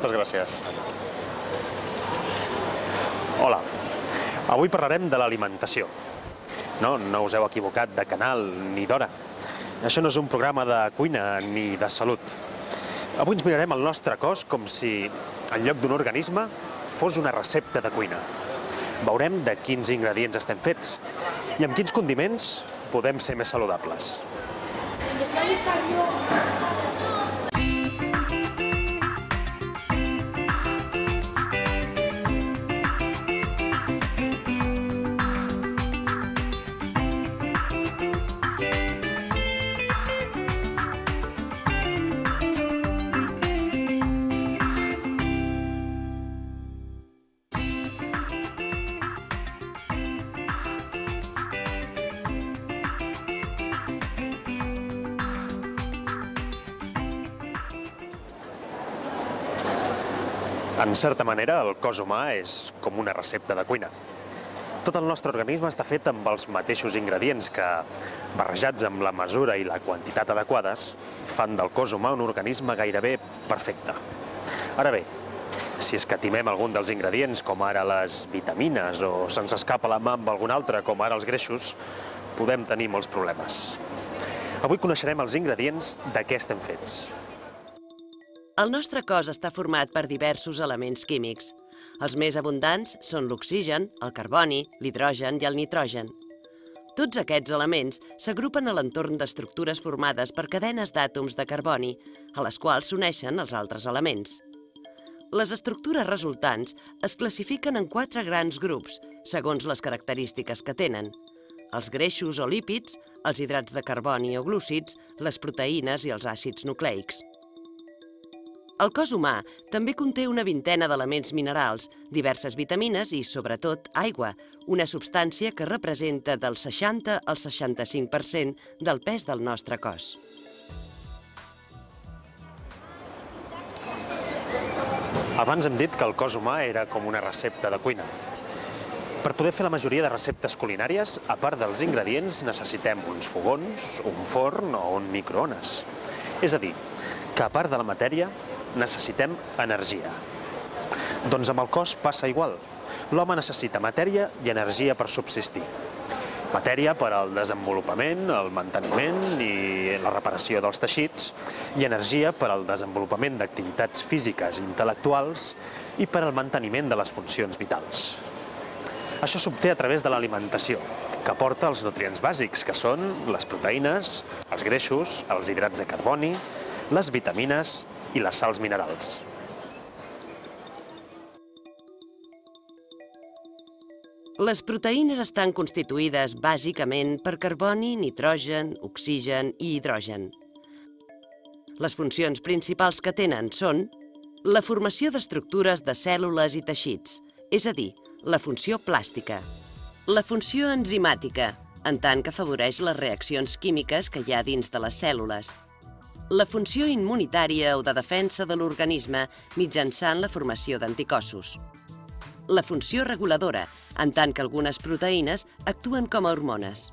Moltes gràcies. Hola. Avui parlarem de l'alimentació. No, no us heu equivocat de canal ni d'hora. Això no és un programa de cuina ni de salut. Avui ens mirarem el nostre cos com si, en lloc d'un organisme, fos una recepta de cuina. Veurem de quins ingredients estem fets i amb quins condiments podem ser més saludables. En certa manera, el cos humà és com una recepta de cuina. Tot el nostre organisme està fet amb els mateixos ingredients que, barrejats amb la mesura i la quantitat adequades, fan del cos humà un organisme gairebé perfecte. Ara bé, si escatimem algun dels ingredients, com ara les vitamines, o se'ns escapa la mà amb algun altre, com ara els greixos, podem tenir molts problemes. Avui coneixerem els ingredients de què estem fets. El nostre cos està format per diversos elements químics. Els més abundants són l'oxigen, el carboni, l'hidrogen i el nitrogen. Tots aquests elements s'agrupen a l'entorn d'estructures formades per cadenes d'àtoms de carboni, a les quals s'uneixen els altres elements. Les estructures resultants es classifiquen en quatre grans grups, segons les característiques que tenen. Els greixos o lípids, els hidrats de carboni o glúcids, les proteïnes i els àcids nucleics. El cos humà també conté una vintena d'elements minerals, diverses vitamines i, sobretot, aigua, una substància que representa del 60 al 65% del pes del nostre cos. Abans hem dit que el cos humà era com una recepta de cuina. Per poder fer la majoria de receptes culinàries, a part dels ingredients, necessitem uns fogons, un forn o un microones. És a dir, que a part de la matèria, necessitem energia. Doncs amb el cos passa igual. L'home necessita matèria i energia per subsistir. Matèria per al desenvolupament, el manteniment i la reparació dels teixits i energia per al desenvolupament d'activitats físiques i intel·lectuals i per al manteniment de les funcions vitals. Això s'obté a través de l'alimentació, que aporta els nutrients bàsics, que són les proteïnes, els greixos, els hidrats de carboni, les vitamines i les sals minerals. Les proteïnes estan constituïdes bàsicament per carboni, nitrogen, oxigen i hidrogen. Les funcions principals que tenen són la formació d'estructures de cèl·lules i teixits, és a dir, la funció plàstica. La funció enzimàtica, en tant que afavoreix les reaccions químiques que hi ha dins de les cèl·lules la funció immunitària o de defensa de l'organisme mitjançant la formació d'anticossos. La funció reguladora, en tant que algunes proteïnes actuen com a hormones.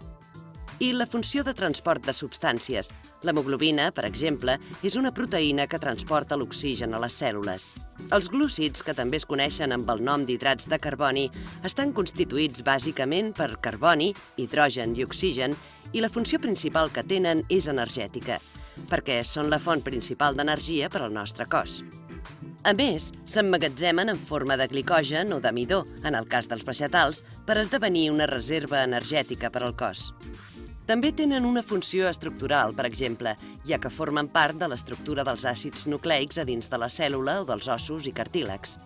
I la funció de transport de substàncies. L'hemoglobina, per exemple, és una proteïna que transporta l'oxigen a les cèl·lules. Els glúcids, que també es coneixen amb el nom d'hidrats de carboni, estan constituïts bàsicament per carboni, hidrogen i oxigen, i la funció principal que tenen és energètica perquè són la font principal d'energia per al nostre cos. A més, s'emmagatzemen en forma de glicogen o d'amidó, en el cas dels vegetals, per esdevenir una reserva energètica per al cos. També tenen una funció estructural, per exemple, ja que formen part de l'estructura dels àcids nucleics a dins de la cèl·lula o dels ossos i cartílegs.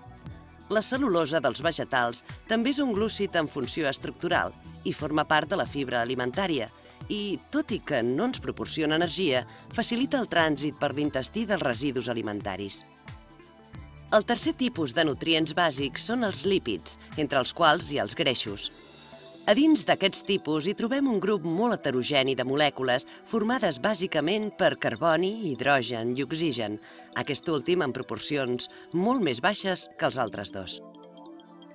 La cel·lulosa dels vegetals també és un glúcid en funció estructural i forma part de la fibra alimentària, i, tot i que no ens proporciona energia, facilita el trànsit per l'intestí dels residus alimentaris. El tercer tipus de nutrients bàsics són els lípids, entre els quals hi ha els greixos. A dins d'aquests tipus hi trobem un grup molt heterogeni de molècules formades bàsicament per carboni, hidrogen i oxigen, aquest últim en proporcions molt més baixes que els altres dos.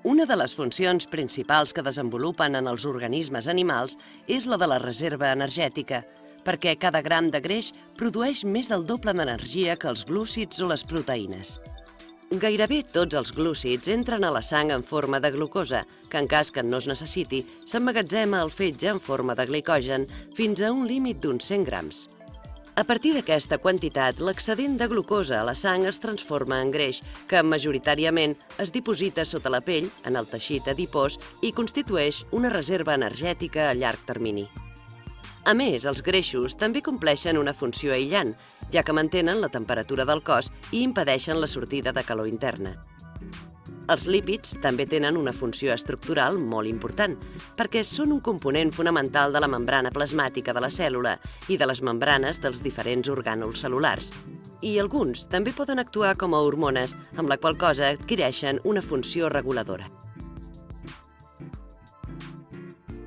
Una de les funcions principals que desenvolupen en els organismes animals és la de la reserva energètica, perquè cada gram de greix produeix més del doble d'energia que els glúcids o les proteïnes. Gairebé tots els glúcids entren a la sang en forma de glucosa, que en cas que no es necessiti, s'emmagatzema al fetge en forma de glicogen fins a un límit d'uns 100 grams. A partir d'aquesta quantitat, l'excedent de glucosa a la sang es transforma en greix, que majoritàriament es diposita sota la pell, en el teixit adipós, i constitueix una reserva energètica a llarg termini. A més, els greixos també compleixen una funció aïllant, ja que mantenen la temperatura del cos i impedeixen la sortida de calor interna. Els lípids també tenen una funció estructural molt important, perquè són un component fonamental de la membrana plasmàtica de la cèl·lula i de les membranes dels diferents orgànuls cel·lulars. I alguns també poden actuar com a hormones, amb la qual cosa adquireixen una funció reguladora.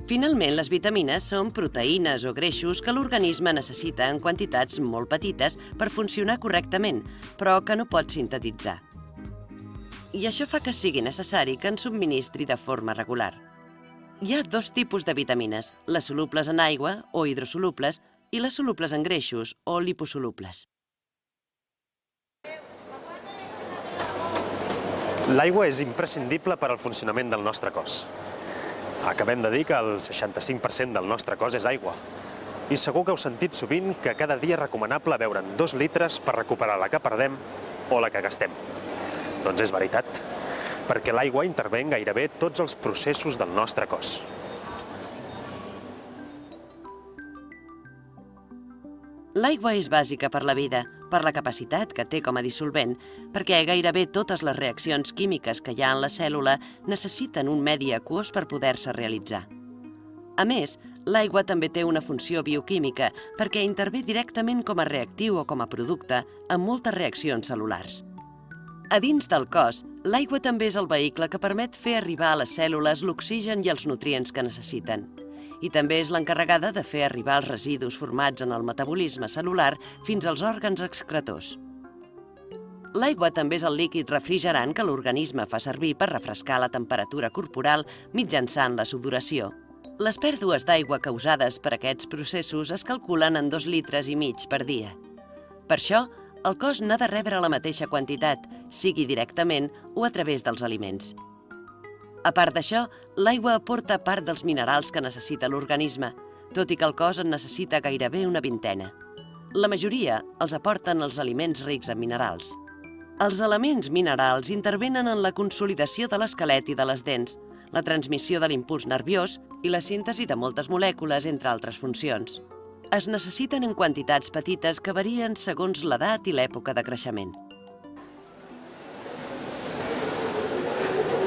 Finalment, les vitamines són proteïnes o greixos que l'organisme necessita en quantitats molt petites per funcionar correctament, però que no pot sintetitzar. I això fa que sigui necessari que en subministri de forma regular. Hi ha dos tipus de vitamines, les solubles en aigua o hidrosolubles i les solubles en greixos o liposolubles. L'aigua és imprescindible per al funcionament del nostre cos. Acabem de dir que el 65% del nostre cos és aigua. I segur que heu sentit sovint que cada dia és recomanable beure'n dos litres per recuperar la que perdem o la que gastem. Doncs és veritat, perquè l'aigua intervé en gairebé tots els processos del nostre cos. L'aigua és bàsica per la vida, per la capacitat que té com a dissolvent, perquè gairebé totes les reaccions químiques que hi ha en la cèl·lula necessiten un medi aquós per poder-se realitzar. A més, l'aigua també té una funció bioquímica perquè intervé directament com a reactiu o com a producte en moltes reaccions cel·lulars. A dins del cos, l'aigua també és el vehicle que permet fer arribar a les cèl·lules l'oxigen i els nutrients que necessiten i també és l'encarregada de fer arribar els residus formats en el metabolisme celular fins als òrgans excretors. L'aigua també és el líquid refrigerant que l'organisme fa servir per refrescar la temperatura corporal mitjançant la sudoració. Les pèrdues d'aigua causades per aquests processos es calculen en dos litres i mig per dia. Per això, el cos n'ha de rebre la mateixa quantitat, sigui directament o a través dels aliments. A part d'això, l'aigua aporta part dels minerals que necessita l'organisme, tot i que el cos en necessita gairebé una vintena. La majoria els aporten els aliments rics en minerals. Els elements minerals intervenen en la consolidació de l'esquelet i de les dents, la transmissió de l'impuls nerviós i la síntesi de moltes molècules, entre altres funcions. Es necessiten en quantitats petites que varien segons l'edat i l'època de creixement.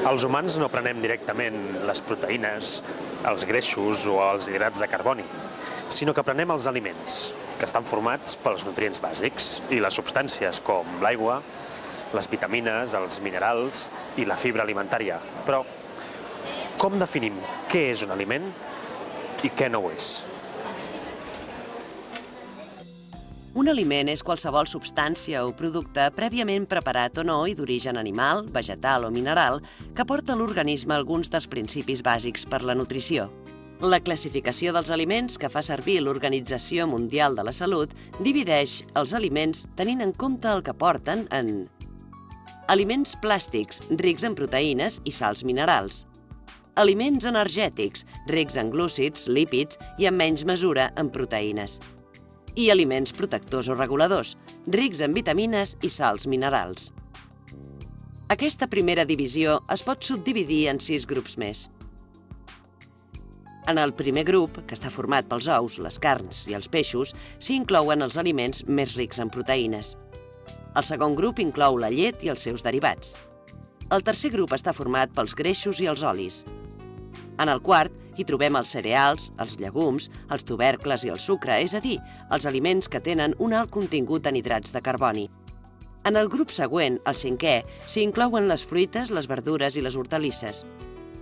Els humans no prenem directament les proteïnes, els greixos o els hidrats de carboni, sinó que prenem els aliments, que estan formats pels nutrients bàsics i les substàncies com l'aigua, les vitamines, els minerals i la fibra alimentària. Però com definim què és un aliment i què no ho és? Un aliment és qualsevol substància o producte prèviament preparat o no i d'origen animal, vegetal o mineral que porta a l'organisme alguns dels principis bàsics per la nutrició. La classificació dels aliments que fa servir l'Organització Mundial de la Salut divideix els aliments tenint en compte el que porten en aliments plàstics rics en proteïnes i sals minerals, aliments energètics rics en glúcids, lípids i en menys mesura en proteïnes, i aliments protectors o reguladors, rics en vitamines i sals minerals. Aquesta primera divisió es pot subdividir en sis grups més. En el primer grup, que està format pels ous, les carns i els peixos, s'hi inclouen els aliments més rics en proteïnes. El segon grup inclou la llet i els seus derivats. El tercer grup està format pels greixos i els olis. En el quart, hi trobem els cereals, els llegums, els tubercles i el sucre, és a dir, els aliments que tenen un alt contingut en hidrats de carboni. En el grup següent, el cinquè, s'hi inclouen les fruites, les verdures i les hortalisses.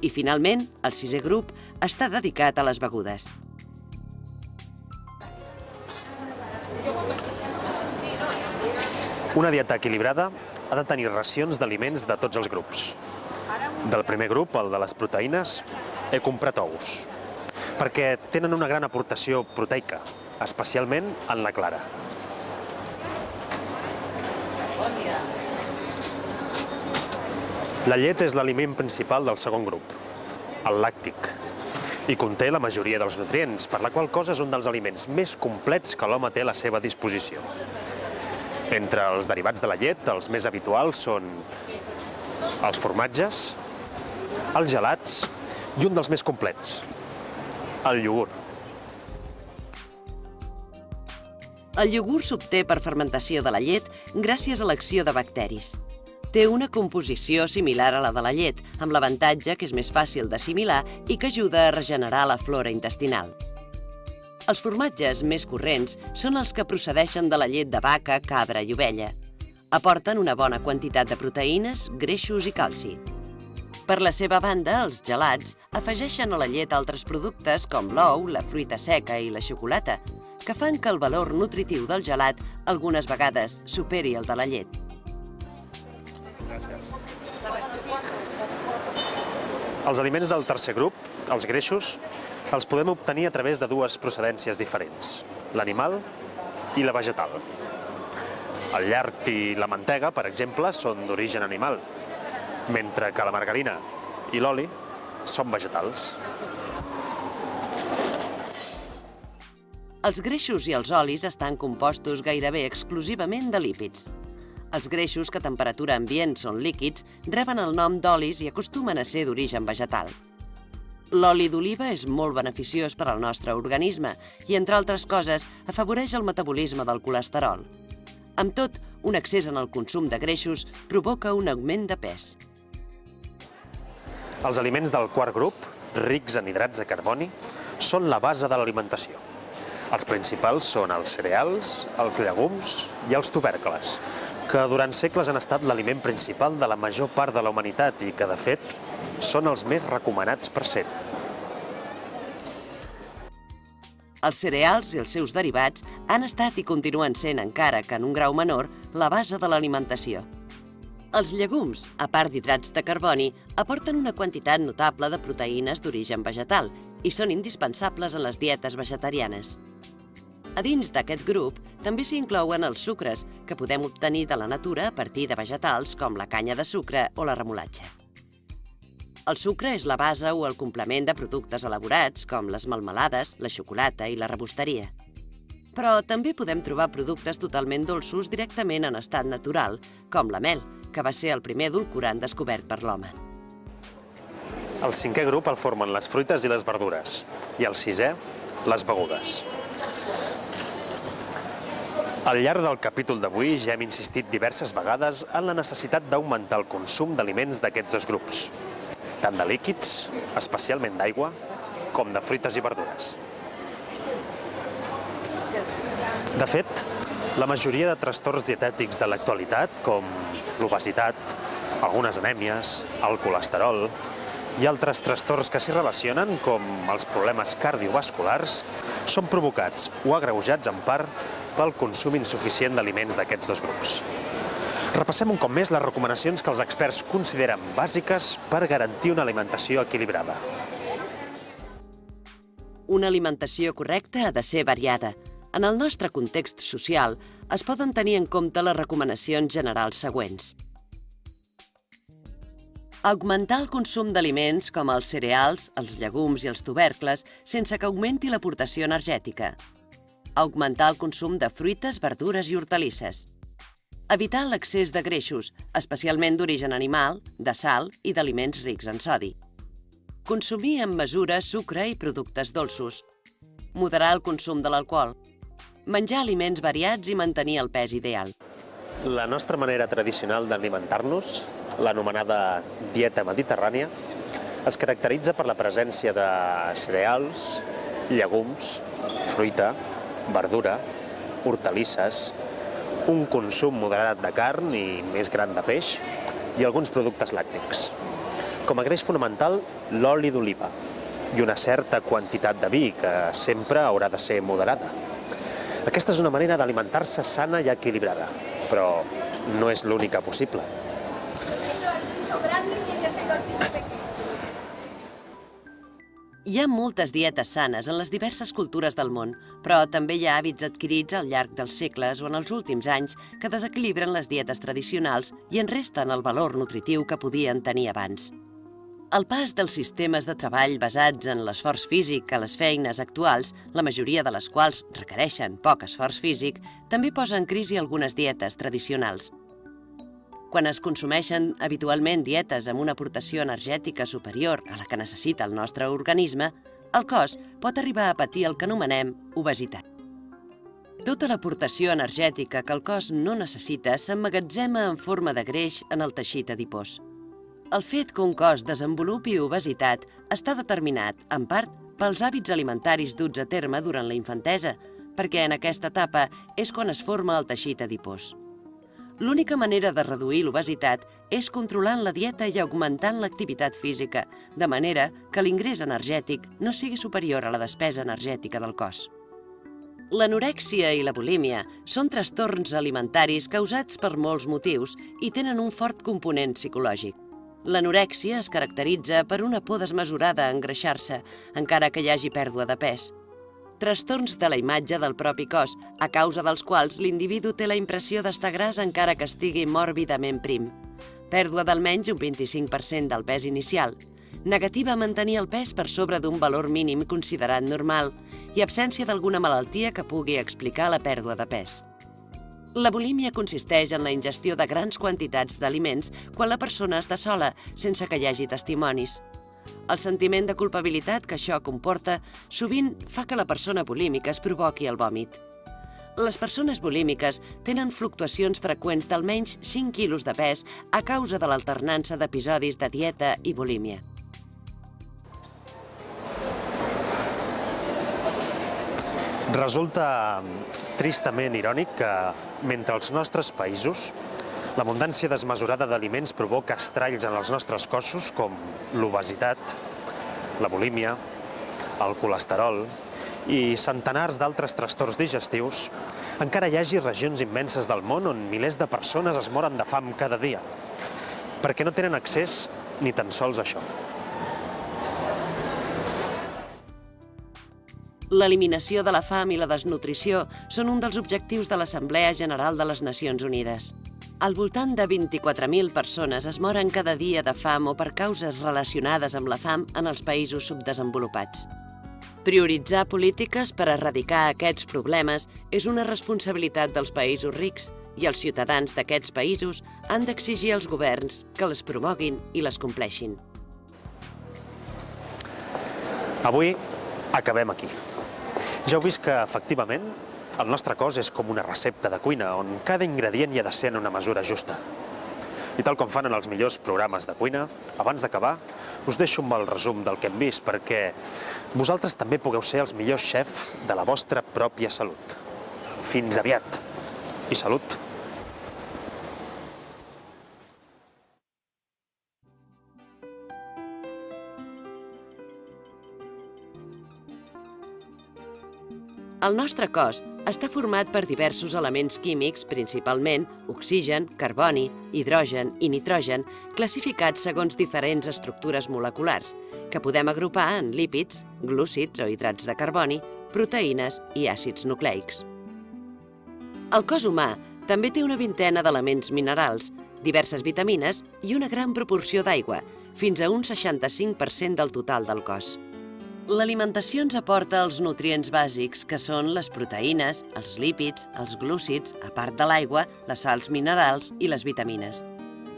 I finalment, el sisè grup està dedicat a les begudes. Una dieta equilibrada ha de tenir racions d'aliments de tots els grups. Del primer grup, el de les proteïnes, he comprat ous, perquè tenen una gran aportació proteica, especialment en la clara. La llet és l'aliment principal del segon grup, el làctic, i conté la majoria dels nutrients, per la qual cosa és un dels aliments més complets que l'home té a la seva disposició. Entre els derivats de la llet, els més habituals són els formatges, els gelats i un dels més complets, el iogurt. El iogurt s'obté per fermentació de la llet gràcies a l'acció de bacteris. Té una composició similar a la de la llet, amb l'avantatge que és més fàcil d'assimilar i que ajuda a regenerar la flora intestinal. Els formatges més corrents són els que procedeixen de la llet de vaca, cabra i ovella. Aporten una bona quantitat de proteïnes, greixos i calci. Per la seva banda, els gelats afegeixen a la llet altres productes com l'ou, la fruita seca i la xocolata, que fan que el valor nutritiu del gelat algunes vegades superi el de la llet. Gràcies. Els aliments del tercer grup, els greixos, els podem obtenir a través de dues procedències diferents, l'animal i la vegetal. El llard i la mantega, per exemple, són d'origen animal, mentre que la margarina i l'oli són vegetals. Els greixos i els olis estan compostos gairebé exclusivament de lípids. Els greixos que a temperatura ambient són líquids reben el nom d'olis i acostumen a ser d'origen vegetal. L'oli d'oliva és molt beneficiós per al nostre organisme i, entre altres coses, afavoreix el metabolisme del colesterol. Amb tot, un excés en el consum de greixos provoca un augment de pes. Els aliments del quart grup, rics en hidrats de carboni, són la base de l'alimentació. Els principals són els cereals, els llegums i els tubercles, que durant segles han estat l'aliment principal de la major part de la humanitat i que, de fet, són els més recomanats per ser. Els cereals i els seus derivats han estat i continuen sent, encara que en un grau menor, la base de l'alimentació. Els llegums, a part d'hidrats de carboni, aporten una quantitat notable de proteïnes d'origen vegetal i són indispensables en les dietes vegetarianes. A dins d'aquest grup també s'hi inclouen els sucres, que podem obtenir de la natura a partir de vegetals com la canya de sucre o la remolatxa. El sucre és la base o el complement de productes elaborats com les melmelades, la xocolata i la rebosteria. Però també podem trobar productes totalment dolços directament en estat natural, com la mel, que va ser el primer edulcorant descobert per l'home. El cinquè grup el formen les fruites i les verdures, i el sisè, les begudes. Al llarg del capítol d'avui ja hem insistit diverses vegades en la necessitat d'augmentar el consum d'aliments d'aquests dos grups, tant de líquids, especialment d'aigua, com de fruites i verdures. De fet, la majoria de trastorns dietètics de l'actualitat, com l'obesitat, algunes anèmies, el colesterol i altres trastorns que s'hi relacionen, com els problemes cardiovasculars, són provocats o agreujats en part pel consum insuficient d'aliments d'aquests dos grups. Repassem un cop més les recomanacions que els experts consideren bàsiques per garantir una alimentació equilibrada. Una alimentació correcta ha de ser variada. En el nostre context social es poden tenir en compte les recomanacions generals següents. Augmentar el consum d'aliments com els cereals, els llegums i els tubercles sense que augmenti l'aportació energètica augmentar el consum de fruites, verdures i hortalisses. Evitar l'accés de greixos, especialment d'origen animal, de sal i d'aliments rics en sodi. Consumir amb mesura sucre i productes dolços. Moderar el consum de l'alcohol. Menjar aliments variats i mantenir el pes ideal. La nostra manera tradicional d'alimentar-nos, l'anomenada dieta mediterrània, es caracteritza per la presència de cereals, llegums, fruita, verdura, hortalisses, un consum moderat de carn i més gran de peix i alguns productes làctics. Com a greix fonamental, l'oli d'oliva i una certa quantitat de vi, que sempre haurà de ser moderada. Aquesta és una manera d'alimentar-se sana i equilibrada, però no és l'única possible. Hi ha moltes dietes sanes en les diverses cultures del món, però també hi ha hàbits adquirits al llarg dels segles o en els últims anys que desequilibren les dietes tradicionals i en resten el valor nutritiu que podien tenir abans. El pas dels sistemes de treball basats en l'esforç físic a les feines actuals, la majoria de les quals requereixen poc esforç físic, també posa en crisi algunes dietes tradicionals. Quan es consumeixen habitualment dietes amb una aportació energètica superior a la que necessita el nostre organisme, el cos pot arribar a patir el que anomenem obesitat. Tota l'aportació energètica que el cos no necessita s'emmagatzema en forma de greix en el teixit adipós. El fet que un cos desenvolupi obesitat està determinat, en part, pels hàbits alimentaris duts a terme durant la infantesa, perquè en aquesta etapa és quan es forma el teixit adipós. L'única manera de reduir l'obesitat és controlant la dieta i augmentant l'activitat física, de manera que l'ingrés energètic no sigui superior a la despesa energètica del cos. L'anorèxia i la bulímia són trastorns alimentaris causats per molts motius i tenen un fort component psicològic. L'anorèxia es caracteritza per una por desmesurada a engreixar-se, encara que hi hagi pèrdua de pes trastorns de la imatge del propi cos, a causa dels quals l'individu té la impressió d'estar gras encara que estigui mòrbidament prim. Pèrdua d'almenys un 25% del pes inicial. Negativa a mantenir el pes per sobre d'un valor mínim considerat normal i absència d'alguna malaltia que pugui explicar la pèrdua de pes. La bulímia consisteix en la ingestió de grans quantitats d'aliments quan la persona està sola, sense que hi hagi testimonis. El sentiment de culpabilitat que això comporta sovint fa que la persona bulímica es provoqui el vòmit. Les persones bulímiques tenen fluctuacions freqüents d'almenys 5 quilos de pes a causa de l'alternança d'episodis de dieta i bulímia. Resulta tristament irònic que, mentre els nostres països L'abundància desmesurada d'aliments provoca estralls en els nostres cossos com l'obesitat, la bulímia, el colesterol i centenars d'altres trastorns digestius, encara hi hagi regions immenses del món on milers de persones es moren de fam cada dia, perquè no tenen accés ni tan sols a això. L'eliminació de la fam i la desnutrició són un dels objectius de l'Assemblea General de les Nacions Unides. Al voltant de 24.000 persones es moren cada dia de fam o per causes relacionades amb la fam en els països subdesenvolupats. Prioritzar polítiques per erradicar aquests problemes és una responsabilitat dels països rics i els ciutadans d'aquests països han d'exigir als governs que les promoguin i les compleixin. Avui acabem aquí. Ja heu vist que, efectivament, el nostre cos és com una recepta de cuina, on cada ingredient hi ha de ser en una mesura justa. I tal com fan en els millors programes de cuina, abans d'acabar, us deixo amb el resum del que hem vist, perquè vosaltres també pugueu ser els millors xefs de la vostra pròpia salut. Fins aviat. I salut! El nostre cos està format per diversos elements químics, principalment oxigen, carboni, hidrogen i nitrogen, classificats segons diferents estructures moleculars, que podem agrupar en lípids, glúcids o hidrats de carboni, proteïnes i àcids nucleics. El cos humà també té una vintena d'elements minerals, diverses vitamines i una gran proporció d'aigua, fins a un 65% del total del cos. L'alimentació ens aporta els nutrients bàsics, que són les proteïnes, els lípids, els glúcids, a part de l'aigua, les sals minerals i les vitamines.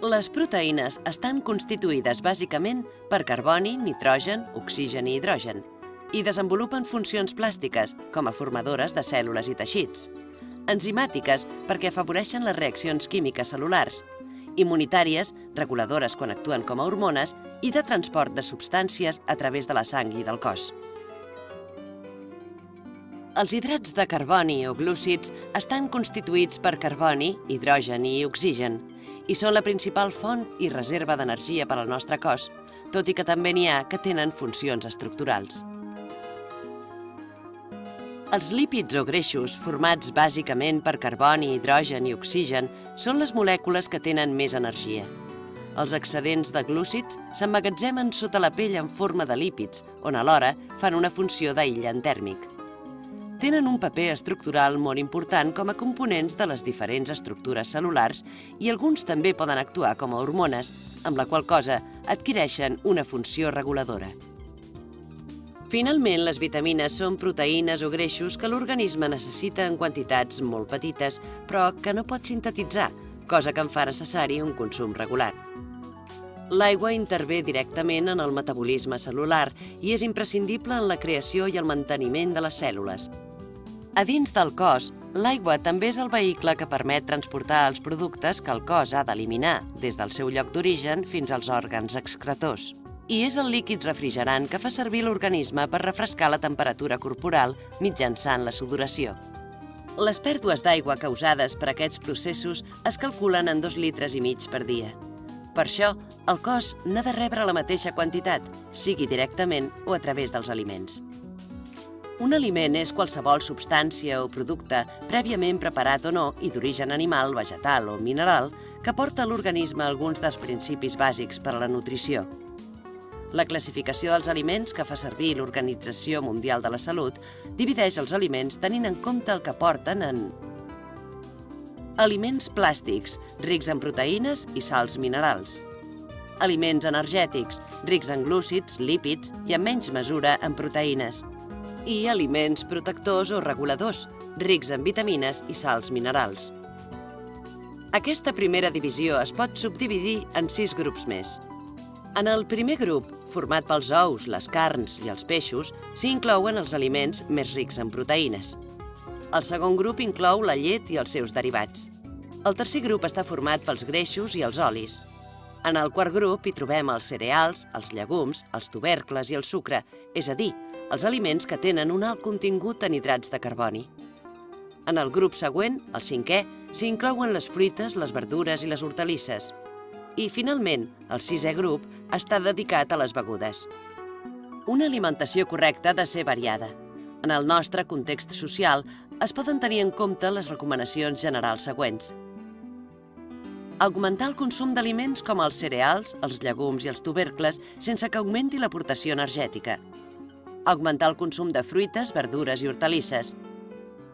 Les proteïnes estan constituïdes bàsicament per carboni, nitrogen, oxigen i hidrogen i desenvolupen funcions plàstiques, com a formadores de cèl·lules i teixits. Enzimàtiques, perquè afavoreixen les reaccions químiques cel·lulars, immunitàries, reguladores quan actuen com a hormones i de transport de substàncies a través de la sang i del cos. Els hidrats de carboni o glúcids estan constituïts per carboni, hidrogen i oxigen i són la principal font i reserva d'energia per al nostre cos, tot i que també n'hi ha que tenen funcions estructurals. Els lípids o greixos, formats bàsicament per carboni, hidrogen i oxigen, són les molècules que tenen més energia. Els excedents de glúcids s'emmagatzemen sota la pell en forma de lípids, on alhora fan una funció d'aïllant tèrmic. Tenen un paper estructural molt important com a components de les diferents estructures cel·lulars i alguns també poden actuar com a hormones, amb la qual cosa adquireixen una funció reguladora. Finalment, les vitamines són proteïnes o greixos que l'organisme necessita en quantitats molt petites, però que no pot sintetitzar, cosa que en fa necessari un consum regular. L'aigua intervé directament en el metabolisme celular i és imprescindible en la creació i el manteniment de les cèl·lules. A dins del cos, l'aigua també és el vehicle que permet transportar els productes que el cos ha d'eliminar des del seu lloc d'origen fins als òrgans excretors i és el líquid refrigerant que fa servir l'organisme per refrescar la temperatura corporal mitjançant la sudoració. Les pèrdues d'aigua causades per aquests processos es calculen en 2 litres i mig per dia. Per això, el cos n'ha de rebre la mateixa quantitat, sigui directament o a través dels aliments. Un aliment és qualsevol substància o producte prèviament preparat o no i d'origen animal, vegetal o mineral que porta a l'organisme alguns dels principis bàsics per a la nutrició – la classificació dels aliments que fa servir l'Organització Mundial de la Salut divideix els aliments tenint en compte el que porten en aliments plàstics, rics en proteïnes i sals minerals, aliments energètics, rics en glúcids, lípids i en menys mesura en proteïnes, i aliments protectors o reguladors, rics en vitamines i sals minerals. Aquesta primera divisió es pot subdividir en sis grups més. En el primer grup format pels ous, les carns i els peixos, s'hi inclouen els aliments més rics en proteïnes. El segon grup inclou la llet i els seus derivats. El tercer grup està format pels greixos i els olis. En el quart grup hi trobem els cereals, els llegums, els tubercles i el sucre, és a dir, els aliments que tenen un alt contingut en hidrats de carboni. En el grup següent, el cinquè, s'hi inclouen les fruites, les verdures i les hortalisses. I, finalment, el sisè grup està dedicat a les begudes. Una alimentació correcta ha de ser variada. En el nostre context social es poden tenir en compte les recomanacions generals següents. Augmentar el consum d'aliments com els cereals, els llegums i els tubercles sense que augmenti l'aportació energètica. Augmentar el consum de fruites, verdures i hortalisses.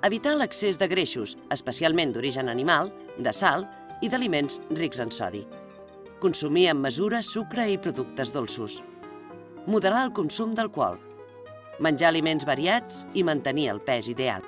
Evitar l'accés de greixos, especialment d'origen animal, de sal i d'aliments rics en sodi consumir amb mesura sucre i productes dolços, moderar el consum d'alcohol, menjar aliments variats i mantenir el pes ideal.